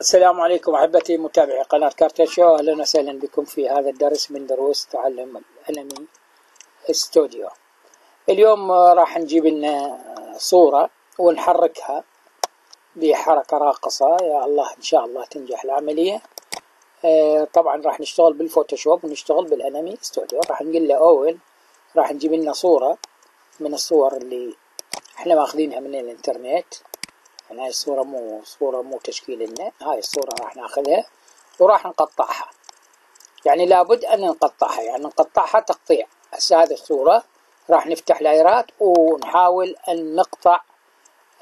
السلام عليكم أحبتي متابعي قناة كارتا شو أهلا وسهلا بكم في هذا الدرس من دروس تعلم ال Anime Studio. اليوم راح نجيب لنا صورة ونحركها بحركة راقصة. يا الله إن شاء الله تنجح العملية. آه، طبعا راح نشتغل بال Photoshop ونشتغل بال Anime Studio. راح نقول له أول راح نجيب لنا صورة من الصور اللي إحنا ماخذينها من الإنترنت. يعني هاي الصورة مو صورة مو تشكيل لنا. هاي الصورة راح ناخذها وراح نقطعها. يعني لابد أن نقطعها. يعني نقطعها تقطيع. هسه هذه الصورة راح نفتح لايرات ونحاول أن نقطع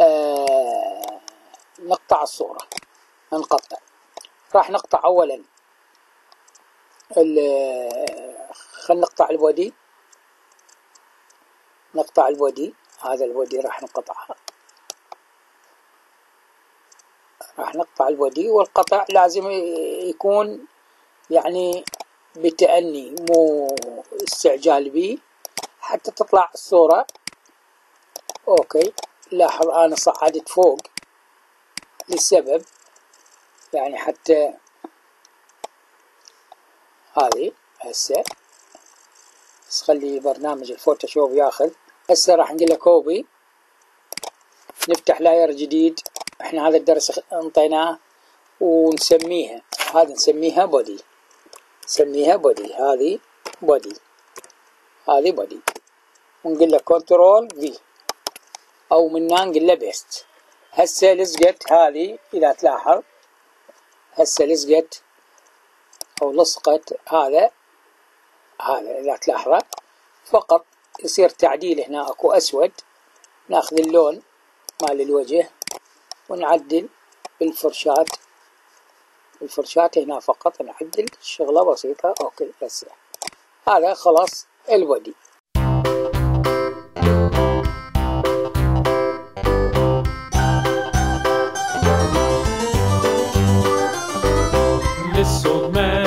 آه نقطع الصورة. نقطع. راح نقطع أولا خلينا نقطع البودي. نقطع ال body. هذا ال body راح نقطعها راح نقطع ال body والقطع لازم يكون يعني بتأني مو استعجال بي. حتى تطلع الصورة. okay. لاحظ أنا صعدت فوق للسبب. يعني حتى هذه هسه. بس خلي برنامج ال Photoshop ياخذ. هسه راح نقول له copy. نفتح layer جديد. إحنا هذا الدرس أنطيناه ونسميها. هذه نسميها body. نسميها body. هذه body. هذه body. ونقول له control V. أو منا نقول له paste. هسه لزقت هذه إذا تلاحظ. هسه لزقت أو لصقت هذا. هذا إذا تلاحظ فقط يصير تعديل هنا أكو أسود. ناخذ اللون مال الوجه ونعدل بالفرشاة. الفرشاة هنا فقط نعدل شغلة بسيطة. أوكي بس. هذا خلاص البودي man,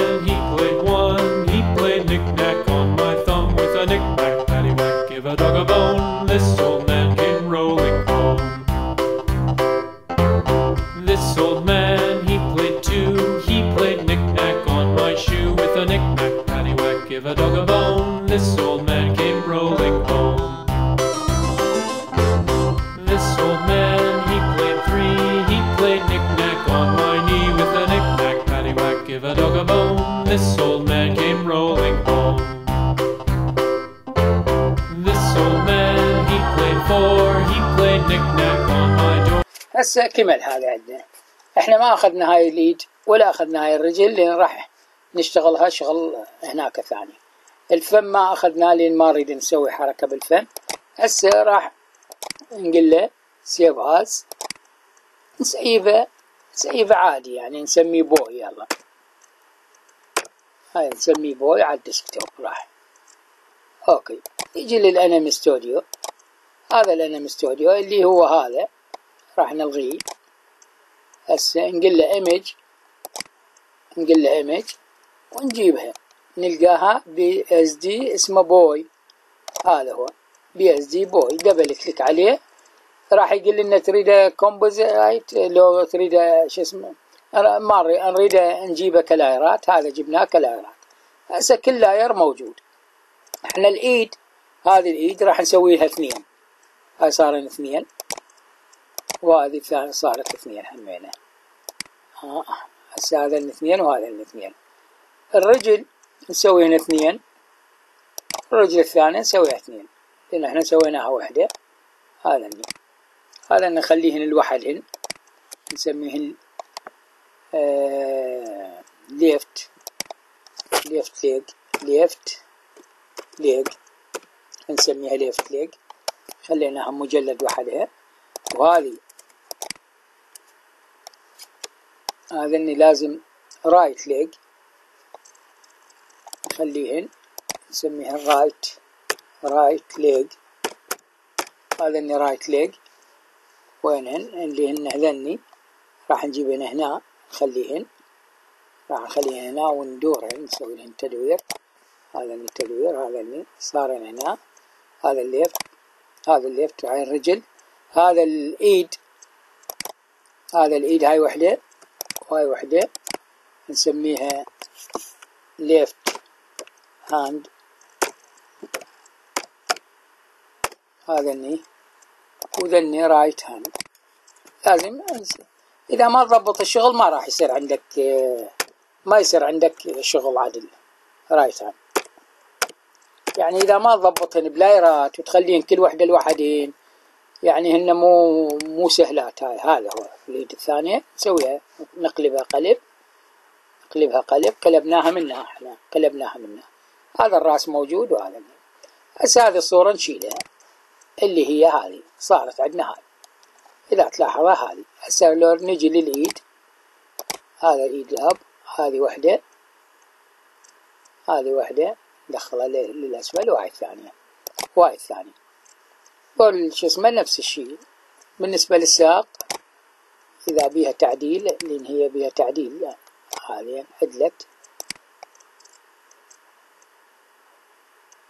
هسه كمل هذا عندنا. إحنا ما أخذنا هاي اليد ولا أخذنا هاي الرجل لأن راح نشتغلها شغل هناك ثاني. الفم ما أخذناه لأن ما نريد نسوي حركة بالفم. هسه راح نقول له save as نسيبه نسيبه عادي يعني نسميه boy يلا. هاي نسميه boy على ال desktop راح. okay. يجي لل Anime Studio هذا ال Anime Studio اللي هو هذا. راح نلغيه. هسه نقول له image نقول له image ونجيبها. نلقاها PSD اسمه boy هذا هو. PSD boy double click عليه. راح يقول لنا تريده composite لو تريده شو اسمه ما نريد نجيبه ك layerات. هذا جبناه ك layerات. هسه كل layer موجود. إحنا الإيد هذه الإيد راح نسويها اثنين. هاي صارن اثنين. وهذه الثانية صارت اثنين همينة. ها هسه هذا الاثنين وهذا الاثنين الرجل نسويهن اثنين الرجل الثاني نسويها اثنين. لأن إحنا سويناها وحدة. هذا. هذا نخليهن لوحدهن. نسميهن left left leg left leg نسميها left leg خليناها مجلد وحدها وهذه هذا إني لازم right leg نخليهن نسميهن right right leg هذا إني right leg وينهن اللي هن هذني. راح نجيبهن هنا نخليهن راح نخليهن هنا وندورهن نسوي لهن تدوير. هذا اللي تدوير هذا اللي صار هنا. هذا ال left هذا ال left هاي الرجل هذا الإيد. هذا الإيد هاي وحدة. وهاي وحدة. نسميها left hand هذا الني. وذني right hand لازم إذا ما ضبط الشغل ما راح يصير عندك ما يصير عندك شغل عدل right hand يعني إذا ما ضبطهن ب layerات وتخلين كل وحدة لوحدين يعني هن مو مو سهلات هاي. هذا هو اليد الثانية نسويها. نقلبها قلب. نقلبها قلب. قلبناها منها إحنا. قلبناها منها. هذا الرأس موجود وهذا هسه هذه الصورة نشيلها. اللي هي هذه. صارت عندنا هذه. إذا تلاحظها هذه. هسه لو نجي للإيد. هذا إيد الأب. هذه وحدة. هذه وحدة. ندخلها للأسفل وهاي الثانية وهاي الثانية قول شو اسمه نفس الشيء. بالنسبة للساق إذا بيها تعديل لأن هي بيها تعديل حاليا عدلت.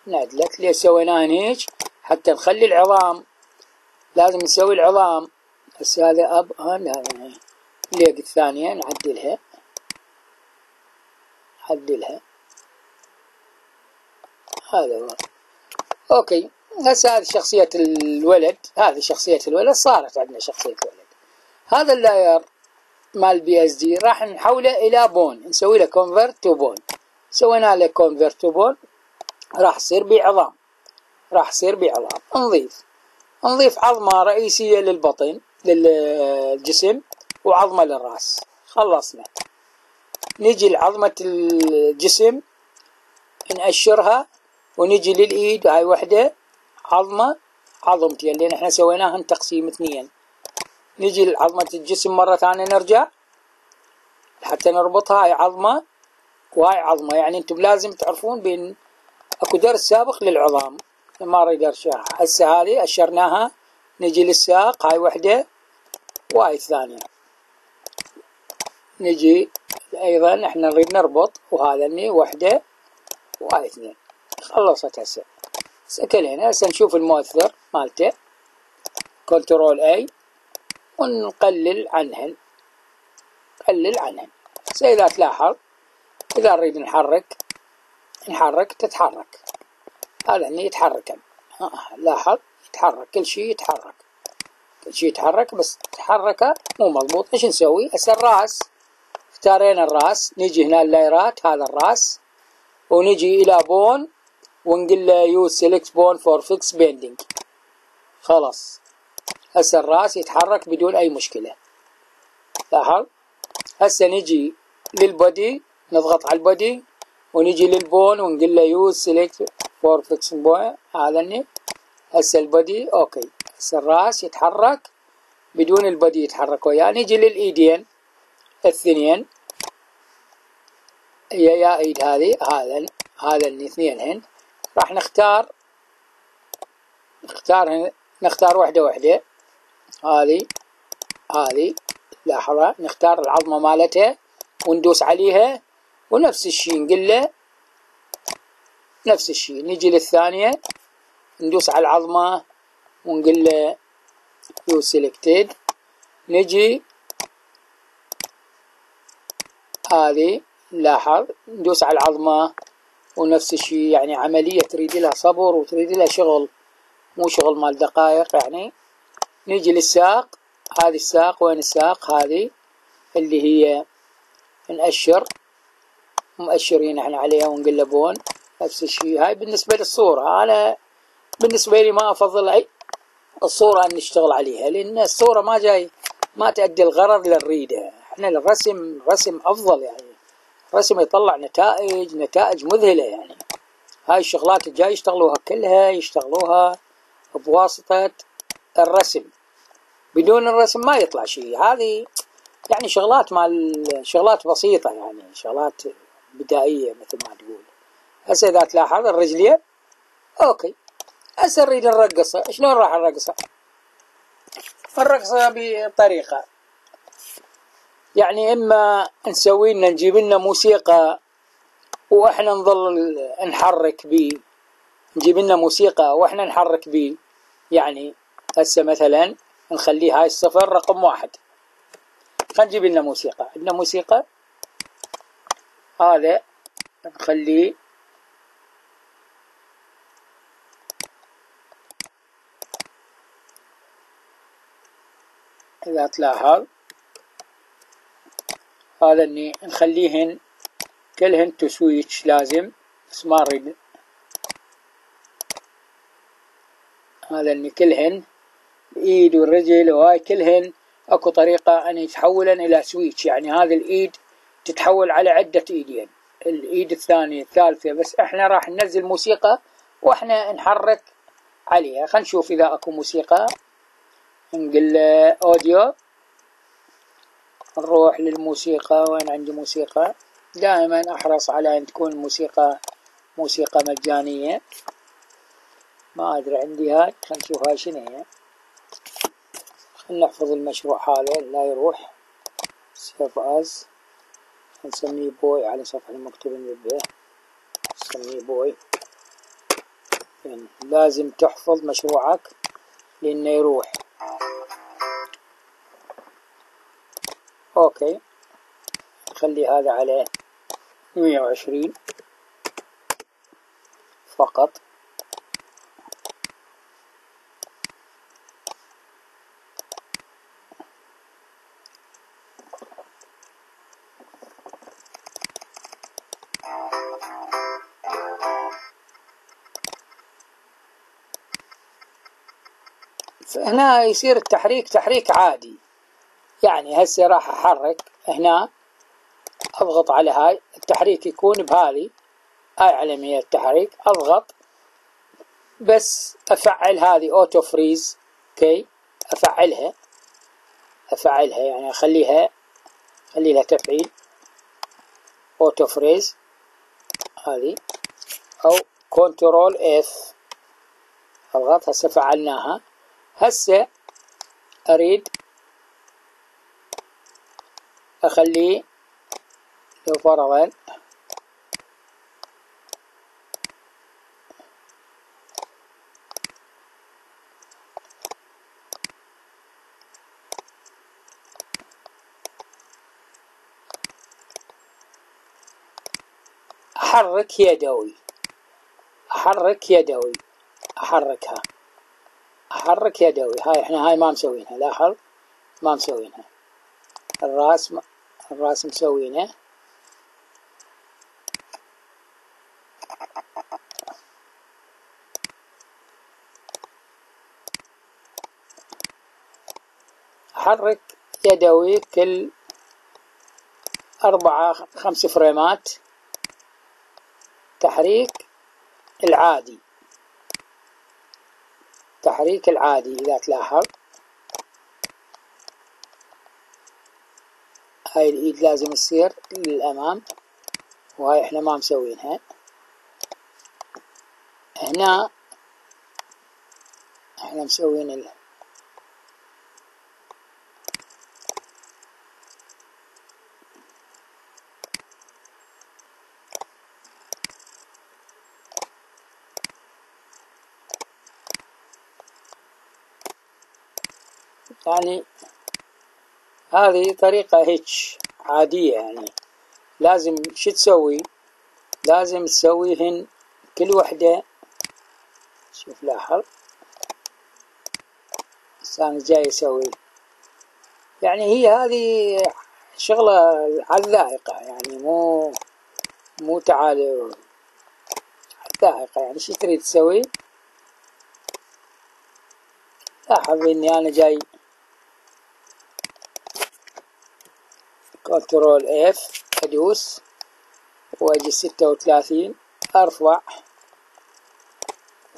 نعدلت ليش سويناها هيك؟ حتى نخلي العظام. لازم نسوي العظام. هسه هذا أب ال leg الثانية نعدلها. نعدلها. هذا هو. okay. هسه هذه شخصية الولد. هذه شخصية الولد. صارت عندنا شخصية الولد. هذا ال layer مال PSD راح نحوله إلى bone. نسوي له convert to bone سوينا له convert to bone راح يصير بعظام. راح يصير بعظام. نضيف. نضيف عظمة رئيسية للبطن للجسم وعظمة للرأس. خلصنا. نجي لعظمة الجسم. نأشرها. ونجي للإيد هاي وحدة عظمة عظمتين لأن إحنا سويناهن تقسيم اثنين. نجي لعظمة الجسم مرة ثانية نرجع. حتى نربطها هاي عظمة وهاي عظمة. يعني أنتم لازم تعرفون بين أكو درس سابق للعظام. ما أريد ارشح هسه هذه أشرناها. نجي للساق هاي وحدة وهاي الثانية. نجي أيضا إحنا نريد نربط وهذا وحدة وهاي اثنين. خلصت هسه سكلين هسه نشوف المؤثر مالته. control A ونقلل عنهن. قلل عنهن. إذا تلاحظ إذا نريد نحرك نحرك تتحرك. هذا هني يتحرك لاحظ يتحرك. كل شيء يتحرك. كل شيء يتحرك بس تحركه مو مضبوط. إيش نسوي؟ هسه الراس اختارينا الراس. نجي هنا ال layerات هذا الراس. ونجي إلى bone. ونقول له use selected bone for flexi binding خلاص. هسه الراس يتحرك بدون أي مشكلة. لاحظ؟ هسه نجي لل body نضغط على ال body ونجي لل bone ونقول له use select for flexi bone هذا هسه ال body okay. هسه الراس يتحرك بدون ال body يتحرك وياه. نجي للإيدين الاثنين هي يا إيد هذه هذا هذا الاثنين هن راح نختار نختار نختار وحدة وحدة. هذه هذه لاحظها نختار العظمة مالتها وندوس عليها ونفس الشيء نقول له نفس الشيء نجي للثانية ندوس على العظمة ونقول له يو سيلكتد نجي هذه لاحظ ندوس على العظمة ونفس الشيء يعني عملية تريد لها صبر وتريد لها شغل مو شغل مال دقائق يعني. نيجي للساق هذه الساق وين الساق؟ هذه اللي هي نأشر مؤشرين إحنا عليها ونقلبون نفس الشيء. هاي بالنسبة للصورة أنا بالنسبة لي ما أفضل أي الصورة أن نشتغل عليها لأن الصورة ما جاي ما تأدي الغرض للريدة. إحنا الرسم رسم أفضل يعني. الرسم يطلع نتائج نتائج مذهلة يعني. هاي الشغلات الجاي يشتغلوها كلها يشتغلوها بواسطة الرسم. بدون الرسم ما يطلع شيء. هذه يعني شغلات مال شغلات بسيطة يعني شغلات بدائية مثل ما تقول. هسه إذا تلاحظ الرجلين؟ أوكي. هسه نريد نرقصها شلون راح نرقصها نرقصها بطريقة. يعني إما نسوي لنا نجيب لنا موسيقى وإحنا نظل نحرك بيه. نجيب لنا موسيقى وإحنا نحرك بيه. يعني هسه مثلا نخلي هاي الصفر رقم واحد. خلينا نجيب لنا موسيقى. عندنا موسيقى؟ هذا نخليه إذا تلاحظ. هذا اني نخليهن كلهن to switch لازم. بس ما نريد هذا اني كلهن الايد والرجل وهاي كلهن أكو طريقة أن يتحولن إلى switch يعني هذه الإيد تتحول على عدة إيدين. الإيد الثانية الثالثة. بس إحنا راح ننزل موسيقى وإحنا نحرك عليها. خلينا نشوف إذا أكو موسيقى. نقول أوديو. نروح للموسيقى وين عندي موسيقى؟ دائما أحرص على أن تكون الموسيقى موسيقى مجانية. ما أدري عندي هاي خلينا نشوف هاي شنو هي. خلينا نحفظ المشروع هذا لا يروح. save as نسميه بوي على صفحة المكتوب به نسميه بوي يعني لازم تحفظ مشروعك لأنه يروح. okay. نخلي هذا على مية وعشرين فقط. فهنا يصير التحريك تحريك عادي. يعني هسه راح أحرك هنا أضغط على هاي التحريك يكون بهذه هاي علامية التحريك أضغط بس أفعل هذه auto freeze okay؟ أفعلها أفعلها يعني أخليها أخلي لها تفعيل auto freeze هذه أو control F أضغط هسه فعلناها هسه أريد اخليه لو فرضا أحرك يدوي أحرك يدوي أحركها. أحرك يدوي هاي إحنا هاي ما مسوينها لاحظ ما مسوينها الرأس الراس مسوينه حرك يدوي كل أربعة خمس فريمات. تحريك العادي. تحريك العادي إذا تلاحظ. هاي الإيد لازم تصير للأمام. وهاي إحنا ما مسوينها. هنا إحنا مسوين ال يعني هذه طريقة هيك عادية يعني. لازم شو تسوي؟ لازم تسويهن كل وحدة. شوف لاحظ. الإنسان جاي يسوي. يعني هي هذه شغلة على الذائقة يعني مو مو تعال الذائقة يعني. شو تريد تسوي؟ لاحظ إني أنا جاي control F ادوس واجي ستة وثلاثين أرفع.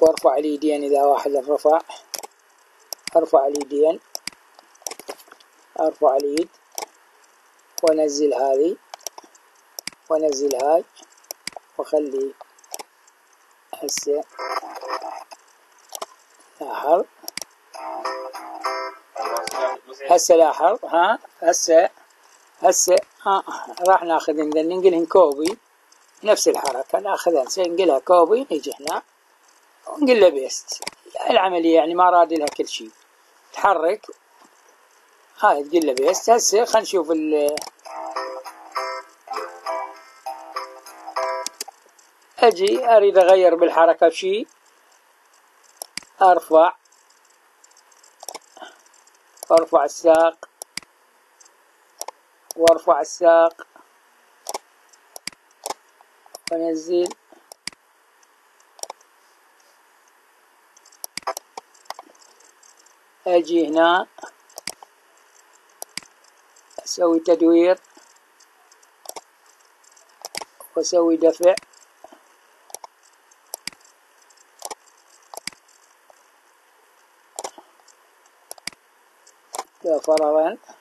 وأرفع اليدين إذا واحد رفع. أرفع اليدين أرفع اليد وأنزل هذه. وأنزل هاي. وأخلي هسه لاحظ. هسه لاحظ ها؟ هسه هسه آه راح ناخذ ننقلهن copy نفس الحركة ناخذها ننقلها copy نيجي هنا ونقول له paste. العملية يعني ما راد لها كل شيء. تحرك. هاي تقول paste. هسه خلينا نشوف ال أجي أريد أغير بالحركة شيء. أرفع. وارفع الساق. وارفع الساق. وانزل أجي هنا. أسوي تدوير. وأسوي دفع. فرضا.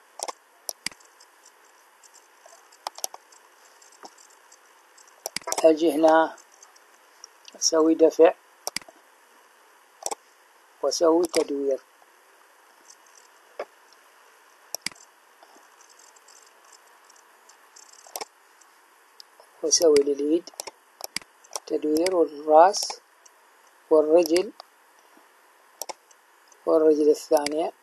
أجي هنا أسوي دفع واسوي تدوير. واسوي لليد تدوير والراس والرجل والرجل الثانية.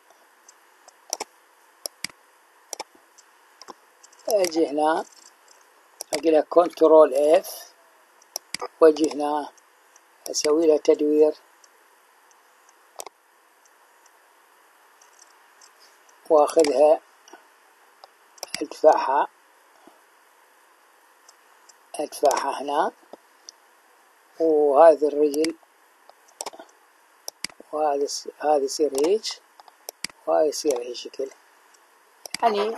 أجي هنا أقول control F واجي هنا أسوي له تدوير. وأخذها أدفعها. أدفعها هنا. وهذه الرجل وهذا هذا يصير هيك وهذا يصير هي شكل. يعني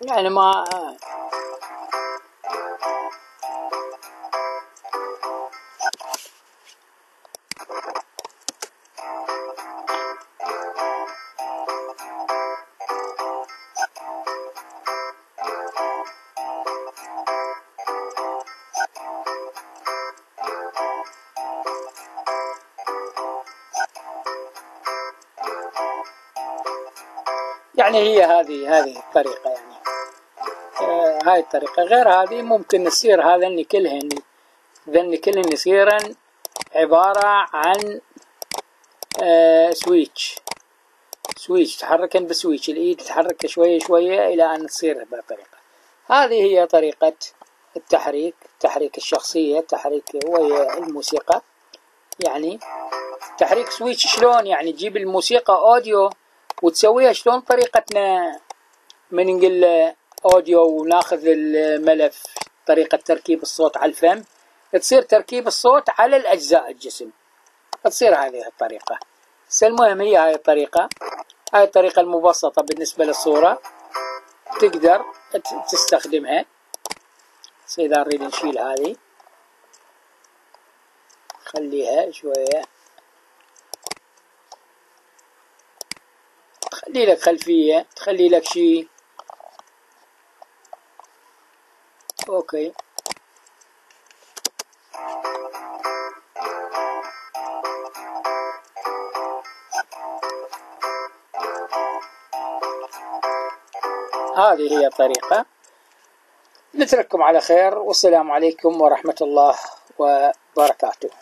يعني ما يعني هي هذه هذه الطريقة يعني. آه هاي الطريقة. غير هذه ممكن يصير هذا النكلهن ذا النكلهن يصيرا عبارة عن آه switch. سويتش تحركن ب switch. الإيد تتحرك شوية شوية إلى أن تصير بهالطريقة هذه هي طريقة التحريك تحريك الشخصية تحريك وهي الموسيقى. يعني تحريك switch شلون؟ يعني تجيب الموسيقى audio وتسويها شلون طريقتنا؟ من نقول audio وناخذ الملف طريقة تركيب الصوت على الفم. تصير تركيب الصوت على الأجزاء الجسم. تصير هذه الطريقة. المهم هي هاي الطريقة. هاي الطريقة المبسطة بالنسبة للصورة. تقدر تستخدمها. إذا نريد نشيل هذه. خليها شوية. تخلي لك خلفية تخلي لك شيء أوكي. هذه هي الطريقة. نترككم على خير. والسلام عليكم ورحمة الله وبركاته.